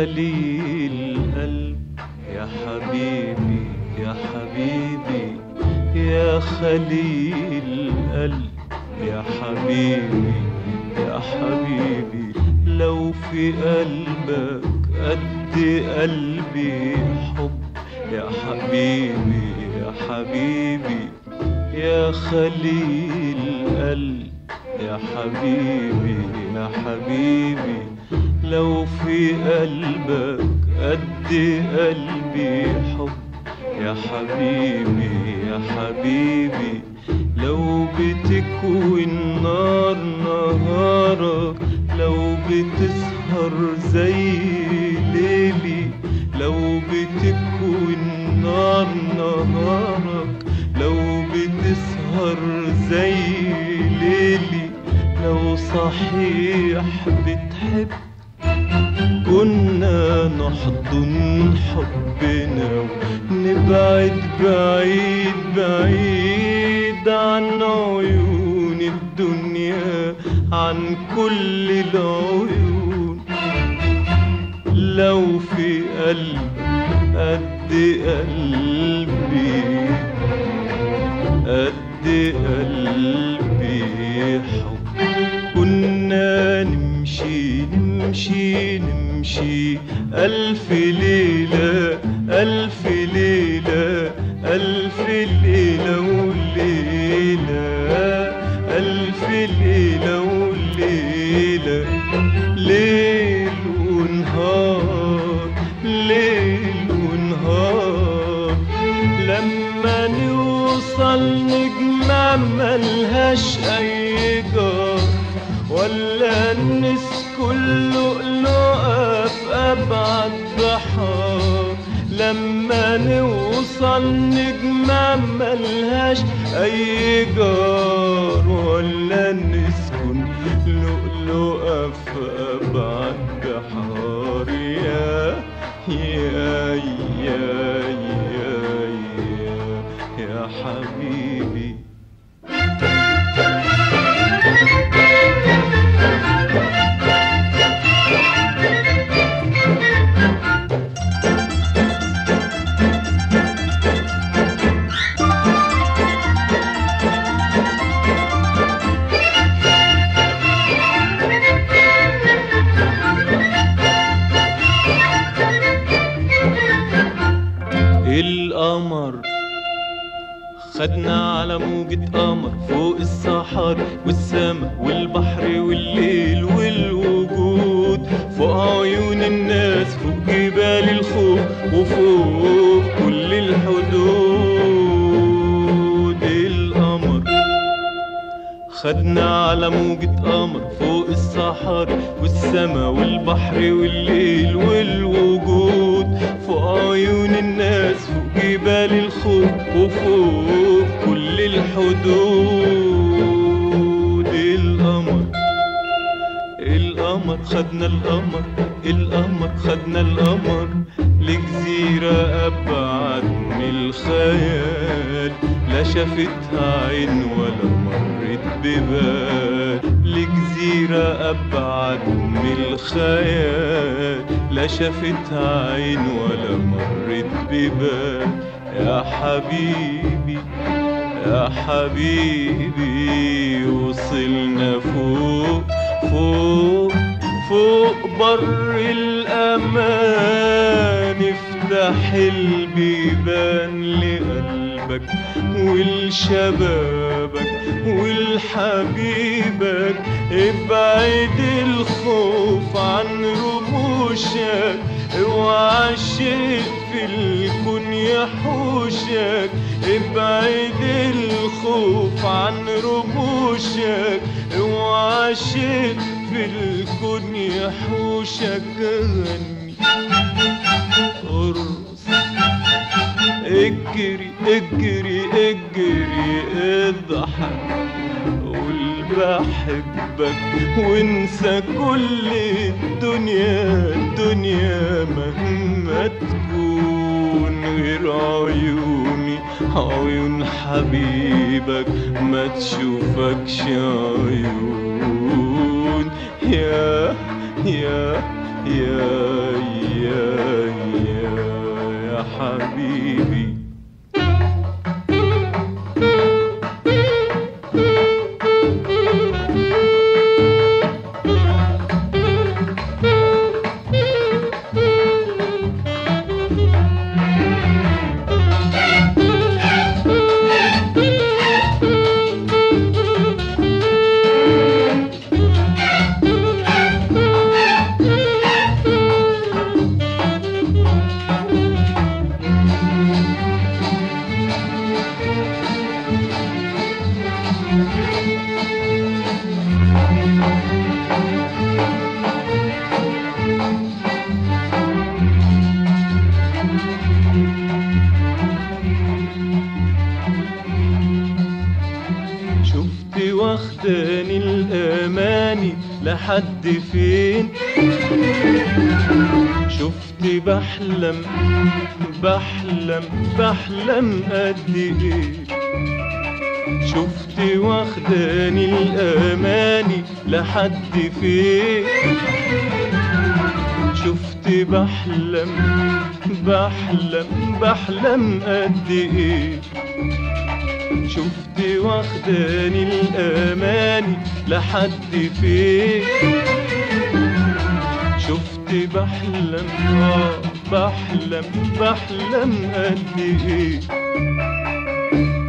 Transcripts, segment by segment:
خليل قلب يا حبيبي يا حبيبي يا خليل قلب يا حبيبي يا حبيبي لو في قلبك قد قلبي حب. يا حبيبي يا حبيبي يا خليل قلب يا حبيبي يا حبيبي لو في قلبك قد قلبي حب. يا حبيبي يا حبيبي لو بتكوي النار نهارك لو بتسهر زي ليلي لو بتكوي النار نهارك لو بتسهر زي ليلي. لو صحيح بتحب كنا نحضن حبنا ونبعد بعيد بعيد عن عيون الدنيا عن كل العيون. لو في قلب قد قلبي قد قلبي نمشي نمشي ألف ليلة ألف ليلة ألف ليلة وليلة ألف ليلة وليلة ليل ونهار ليل ونهار. لما نوصل نجمة ملهاش أي جار ولا في أبعد بحار لما نوصل نجمة ملهاش أي جار ولا نسكن. لؤلؤة في أبعد القمر. خدنا على موجة قمر فوق الصحار والسما والبحر والليل والوجود. فوق عيون الناس فوق جبال الخوف وفوق كل الحدود. القمر. خدنا على موجة قمر فوق الصحاري والسما والبحر والليل والوجود. فوق عيون الناس فوق جبال الخوف وفوق كل الحدود. القمر القمر خدنا القمر القمر خدنا القمر. لجزيرة أبعد من الخيال. لا شافتها عين ولا مرت ببال. لجزيرة أبعد من الخيال. لا شافتها عين ولا مرت ببال. يا حبيبي يا حبيبي وصلنا فوق فوق فوق بر الأمان. افتح البيبان لقلبك ولشبابك. ولحبيبك ابعد الخوف عن رموشك اوعى في الكون يحوشك ابعد الخوف عن رموشك اوعى في الكون يحوشك غني. اجري اجري اجري اضحك قول بحبك وانسى كل الدنيا الدنيا مهما تكون غير عيوني عيون حبيبك ما تشوفكش عيون. يا يا يا يا يا يا حبيبي. واخداني الاماني لحد فين؟ شفت بحلم بحلم بحلم قد إيه؟ شفت واخداني الاماني لحد فين؟ شفت بحلم بحلم بحلم قد إيه؟ شفت واخداني الاماني لحد فين شفت بحلم آه بحلم بحلم قد إيه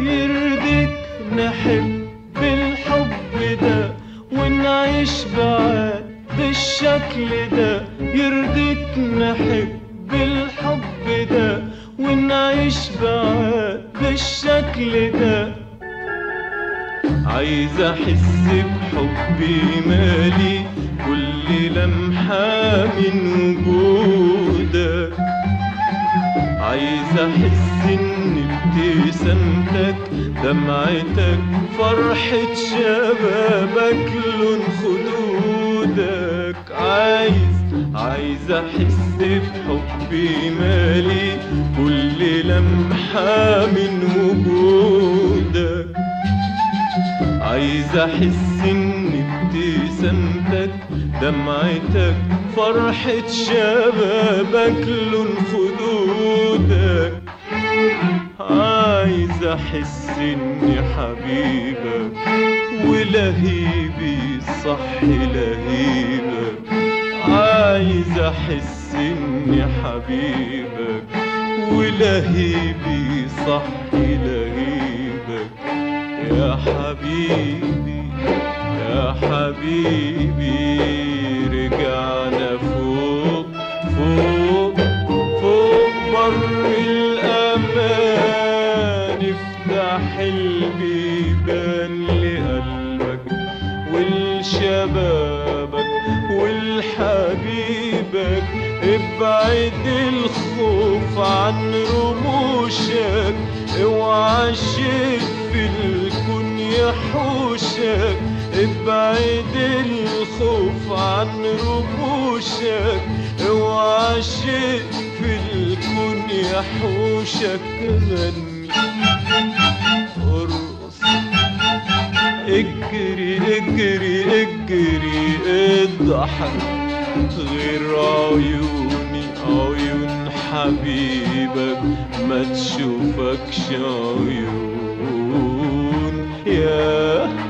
يرضيك نحب بالحب ده ونعيش بعاد بالشكل ده. يرضيك نحب بالحب ده ونعيش بعاد بالشكل ده. عايز أحس بحبي مالي كل لمحة من وجودك عايز أحس إن ابتسامتك دمعتك فرحة شبابك لون خدودك. عايز عايز أحس بحبي مالي كل لمحة من وجودك عايز أحس ان ابتسامتك دمعتك فرحة شبابك لون خدودك. عايز أحس إني حبيبك ولهيبي صح لهيبك. عايز أحس إني حبيبك ولهيبي صح لهيبك. يا حبيبي يا حبيبي رجعنا فوق فوق فوق بر الأمان. افتح البيبان لقلبك ولشبابك ولحبيبك. ابعد الخوف عن رموشك اوعى الشيء في يحوشك ابعد الخوف عن رموشك اوعى الشيء في الكون يحوشك غني ارقص اجري اجري اجري اضحك. غير عيوني عيون حبيبك ما تشوفكش عيون. يا